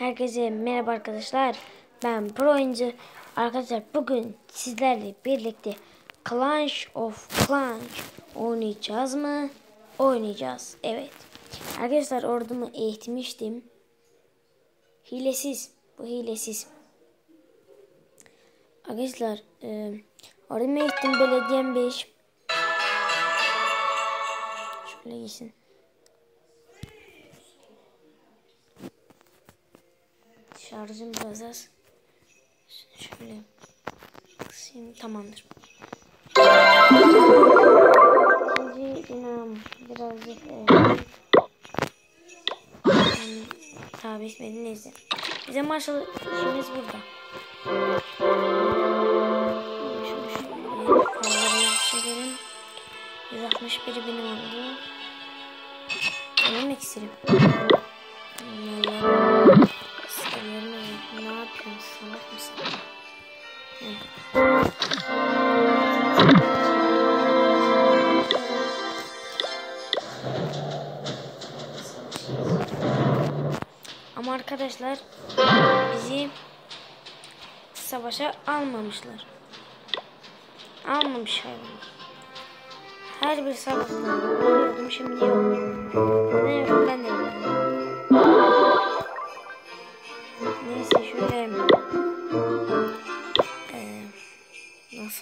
Herkese merhaba arkadaşlar. Ben Pro oyuncu. Arkadaşlar bugün sizlerle birlikte Clash of Clans oynayacağız mı? Oynayacağız. Evet. Arkadaşlar ordumu eğitmiştim. Hilesiz. Bu hilesiz. Arkadaşlar e, ordumu eğittim. Belediyem 5. Şöyle gitsin. Şarjım biraz az. Şöyle kısayım tamamdır. Şimdi inan birazcık e, tabi etmedi neyse. Bize marşal işimiz burada. Şöyle kollarını çekelim. 161 benim oldu. Benim iksirim. Allah'ım. Yapıyorsun salak mısın? Ama arkadaşlar bizi savaşa almamışlar. Almamışlar. Her bir savaşta şimdi yok. Ne yok ben de bilmiyorum.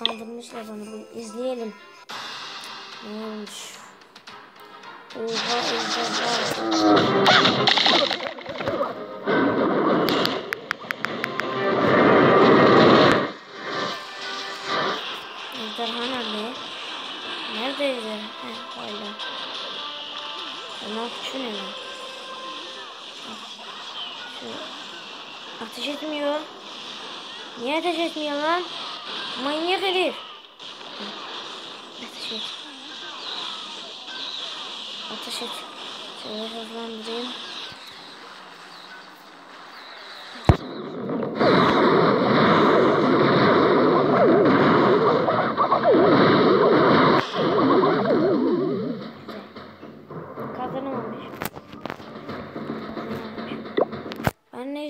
Nasıl saldırmışlar bana bunu izleyelim. Ne olmuş? Oha oha. Ejderha Et. Şöyle hızlandırayım.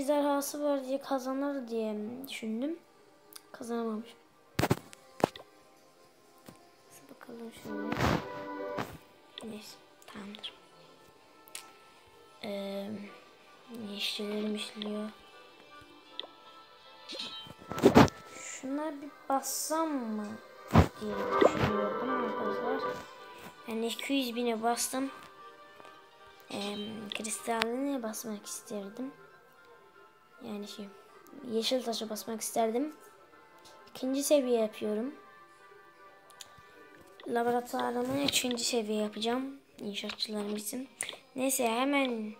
Ejderhası var diye kazanır diye düşündüm. Kazanamamış. Bakalım şimdi. Neyse tamamdır. Ee, işçilerim işliyor. Şuna bir bassam mı diye düşünüyordum arkadaşlar. Yani 200 bine bastım. Ee, kristaline basmak isterdim. Yani şey yeşil taşa basmak isterdim. İkinci seviye yapıyorum. Laboratuvarımı üçüncü seviye yapacağım. İnşaatçılarım için. Neyse hemen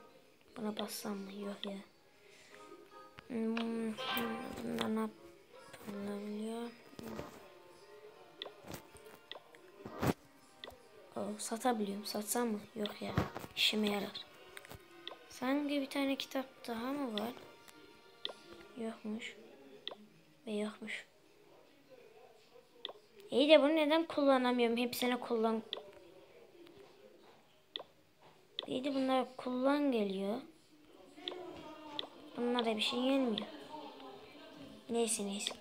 buna bassam mı? Yok ya. Hmm, bunlar ne yapılabiliyor? Oh, satabiliyorum. Satsam mı? Yok ya. İşime yarar. Sanki bir tane kitap daha mı var? Yokmuş. Ve yokmuş. İyi de bunu neden kullanamıyorum? Hepsine kullan. İyi bunlar kullan geliyor. Bunlara bir şey gelmiyor. Neyse neyse.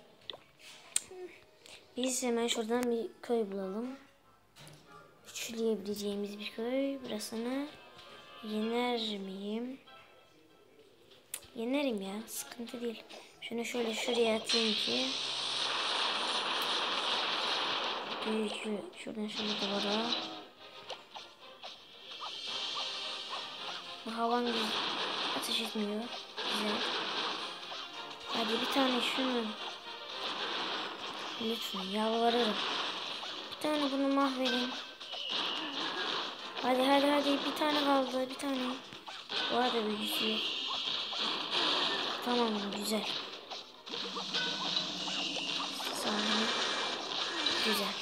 Biz hemen şuradan bir köy bulalım. Üçleyebileceğimiz bir köy. Burasını yener miyim? Yenerim ya. Sıkıntı değil. Şunu şöyle şuraya atayım ki. Büyük şuradan şöyle duvara. Bu havan. Ateş etmiyor. Güzel. Hadi bir tane şunu. Lütfen yalvarırım. Bir tane bunu mahvedin. Hadi hadi hadi bir tane kaldı bir tane. Bu arada büyüsü yok. Tamam güzel. Sahne. Güzel.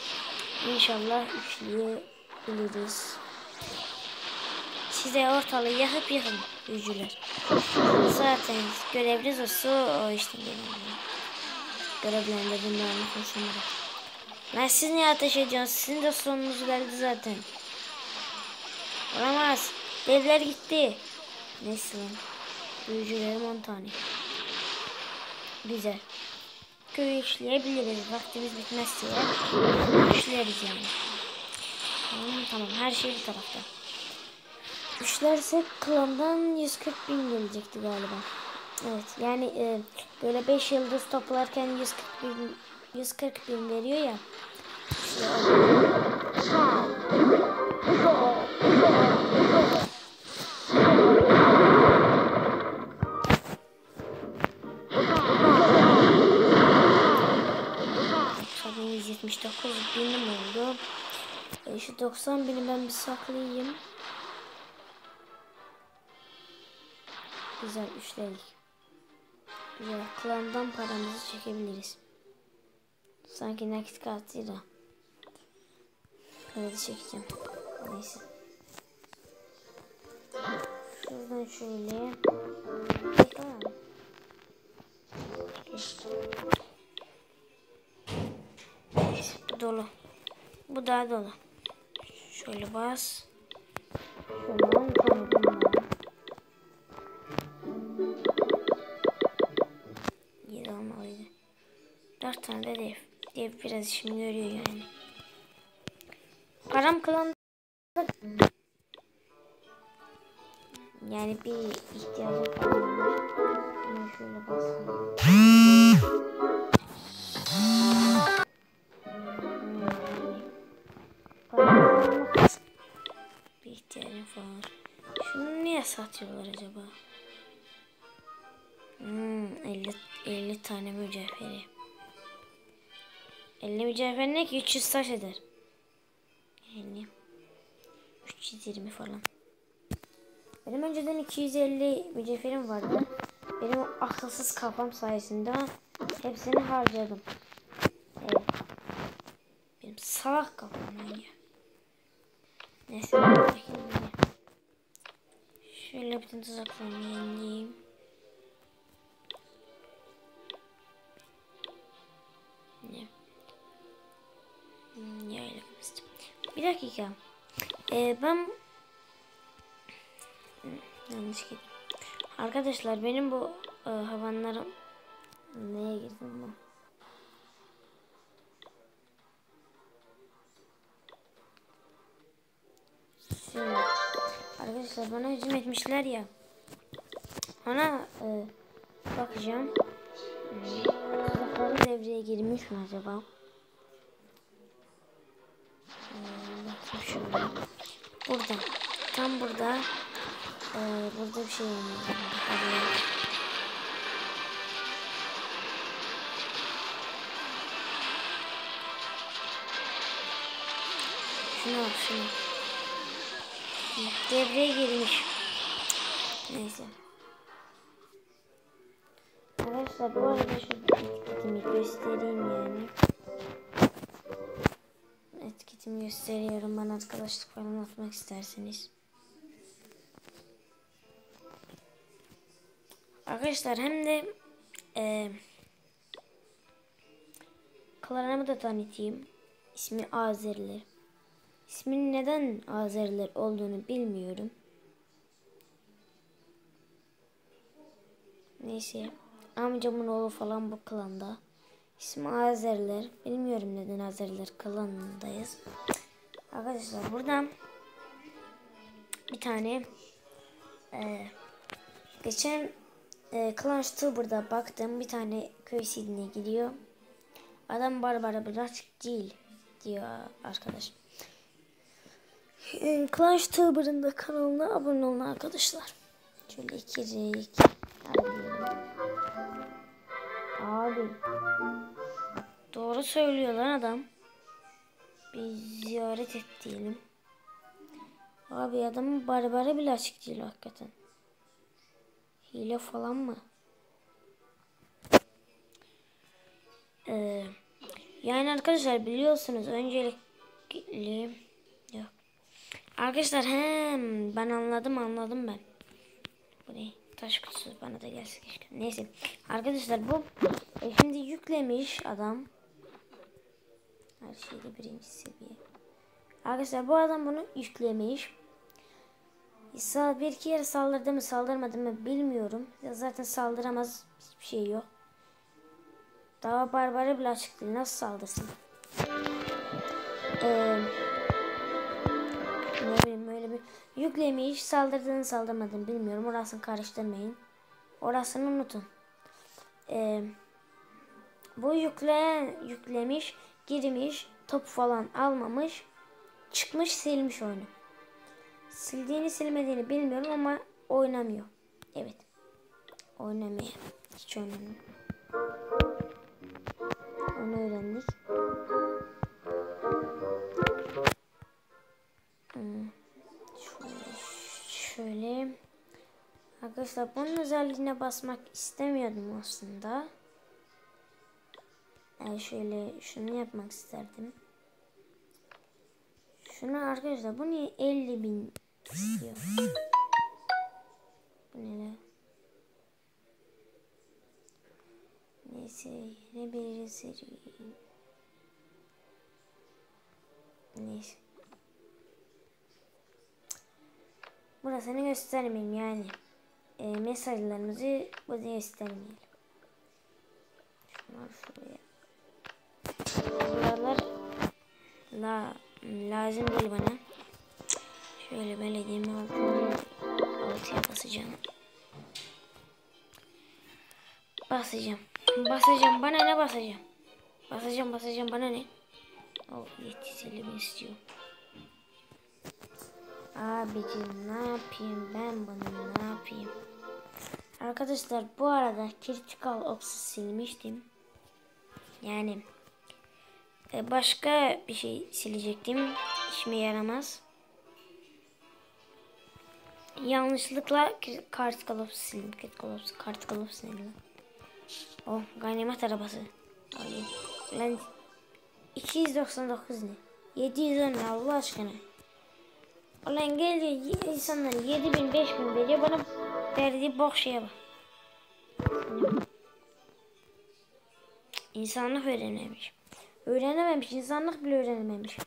İnşallah üçleyebiliriz. Size ortalığı yakıp yakın büyücüler. Zaten göreviniz olsa o işte benim. Görevlendirdim ben konuşamadım. Lan siz niye ateş ediyorsunuz? Sizin de sonunuz geldi zaten. Olamaz. Devler gitti. Neyse lan. Büyücülerim 10 tane. Güzel. Köyü işleyebiliriz. Vaktimiz bitmezse işleriz yani. Tamam, tamam her şey bu tarafta. Üçlerse klandan 140 bin gelecekti galiba. Evet yani e, böyle 5 yıldız toplarken 140 bin, 140 bin veriyor ya. İşte o. Tabii 179 binim oldu. E, şu 90 bini ben bir saklayayım. Güzel üçledik. Güzel. Klandan paramızı çekebiliriz. Sanki nakit kartıyla. Kredi çekeceğim. Neyse. Şuradan şöyle. Dolu. Bu daha dolu. Şöyle bas. Şöyle 10 Dört tane de dev. Dev biraz işimi görüyor yani. Param klan yani bir ihtiyacım falan var. Şöyle basayım. Param bir ihtiyacım falan var. Şunu niye satıyorlar acaba? Hmm, 50, 50 tane mücevheri. 50 mücevher ne ki? 300 taş eder. Yani 320 falan. Benim önceden 250 mücevherim vardı. Benim akılsız kafam sayesinde hepsini harcadım. Evet. Benim salak kafam yani. Neyse. Şöyle bütün tuzaklarını yenileyim. Bir dakika. Ee, ben yanlış gittim. Arkadaşlar benim bu e, havanlarım neye girdim ben? Şöyle. Arkadaşlar bana hücum etmişler ya. Ona e, bakacağım. Hmm, Tuzakları devreye girmiş mi acaba? Burada. Tam burada. Ee, burada bir şey olmuyor. Şunu al şunu. Devreye girmiş. Neyse. Arkadaşlar bu arada şu göstereyim yani. Etiketimi gösteriyorum. Bana arkadaşlık falan atmak isterseniz. Arkadaşlar hem de e, klanımı da tanıtayım. İsmi Azeriler. İsmin neden Azeriler olduğunu bilmiyorum. Neyse. Amcamın oğlu falan bu klanda. İsmi Azeriler. Bilmiyorum neden Azeriler klanındayız. Arkadaşlar buradan bir tane e, geçen e, Clash Tuber'da baktım bir tane köy sidine gidiyor. Adam Barbara birazcık değil diyor arkadaş. E, Clash Tuber'ın da kanalına abone olun arkadaşlar. Şöyle iki. Abi. Doğru söylüyor lan adam. Bir ziyaret et diyelim. Abi adamın Barbara bile açık değil hakikaten. Hile falan mı? Ee, yani arkadaşlar biliyorsunuz öncelikli yok. Arkadaşlar hem ben anladım anladım ben. Bu ne? Taş kutusu bana da gelsin keşke. Neyse. Arkadaşlar bu e, şimdi yüklemiş adam. Her şeyde birinci seviye. Arkadaşlar bu adam bunu yüklemiş. Bir iki yere saldırdı mı saldırmadı mı bilmiyorum. Zaten saldıramaz hiçbir şey yok. Daha barbarı bile açık değil. Nasıl saldırsın? Ee, ne bileyim öyle bir yüklemiş saldırdığını saldırmadığını bilmiyorum. Orasını karıştırmayın. Orasını unutun. Ee, bu yükleyen yüklemiş girmiş top falan almamış çıkmış silmiş oyunu. Sildiğini silmediğini bilmiyorum ama oynamıyor. Evet. Oynamıyor. Hiç oynamıyor. Onu öğrendik. Hmm. Şöyle. Arkadaşlar bunun özelliğine basmak istemiyordum aslında. Yani şöyle şunu yapmak isterdim. Şunu arkadaşlar bu niye 50 bin istiyor? Bu ne lan? Neyse yine bir seri. Neyse. Burasını göstermeyeyim yani. E, mesajlarımızı burada göstermeyelim. Şunlar şuraya. Buralar la, lazım değil bana. Şöyle belediyemi altına altıya basacağım. Basacağım. Basacağım. Bana ne basacağım? Basacağım basacağım. Bana ne? O yetişelim istiyor. Abicim ne yapayım ben bunu ne yapayım? Arkadaşlar bu arada Critical Ops'u silmiştim. Yani başka bir şey silecektim. İşime yaramaz. Yanlışlıkla Critical Ops'u sildim. Critical Ops'u Critical Ops'u sildim. Oh ganimet arabası. Alayım. Lan 299 ne? 710 ne Allah aşkına. Ulan geliyor insanlar 7000 5000 veriyor bana verdiği bok şeye bak. İnsanlık öğrenememiş. Öğrenememiş. insanlık bile öğrenememiş.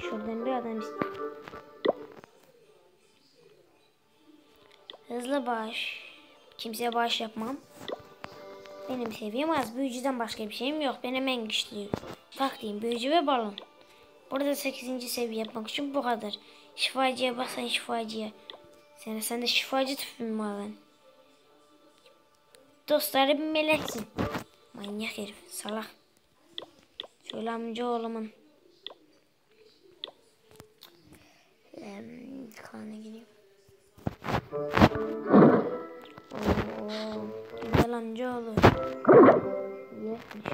Şuradan bir adam istiyor. Hızlı bağış. Kimseye bağış yapmam. Benim seviyem az. Büyücüden başka bir şeyim yok. Benim en güçlü taktiğim büyücü ve balon. Burada 8. seviye yapmak için bu kadar. Şifacıya baksan şifacıya. Sen, sen de şifacı tüpün mü lan? Dostları meleksin. Manyak herif. Salak. Şöyle amca oğlumun. Ee, kana gireyim. Oo, güzel amca oğlu. Yetmiş.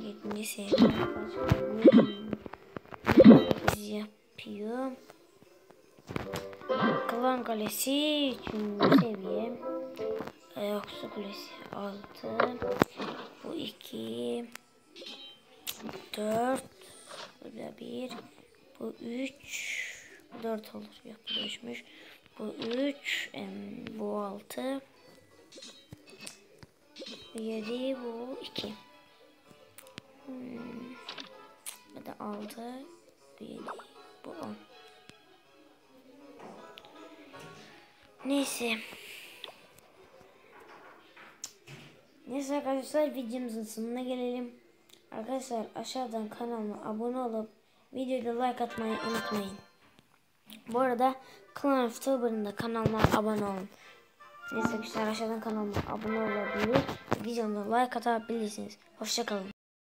Yedinci. Biz yapıyor. Klan Kalesi 3. seviye. Ayaksu Kulesi 6. Bu 2. 4. Bu da 1. Bu 3. 4 olur. Yok bu 3'müş. Bu 3. Bu 6. Bu 7. Bu 2. Hmm. Bu da 6. Bu 7. Bu 10. Neyse. Neyse arkadaşlar videomuzun sonuna gelelim. Arkadaşlar aşağıdan kanalıma abone olup videoda like atmayı unutmayın. Bu arada Clan of Tuber'ın da kanalıma abone olun. Neyse arkadaşlar aşağıdan kanalıma abone olabilir. Videomda like atabilirsiniz. Hoşçakalın.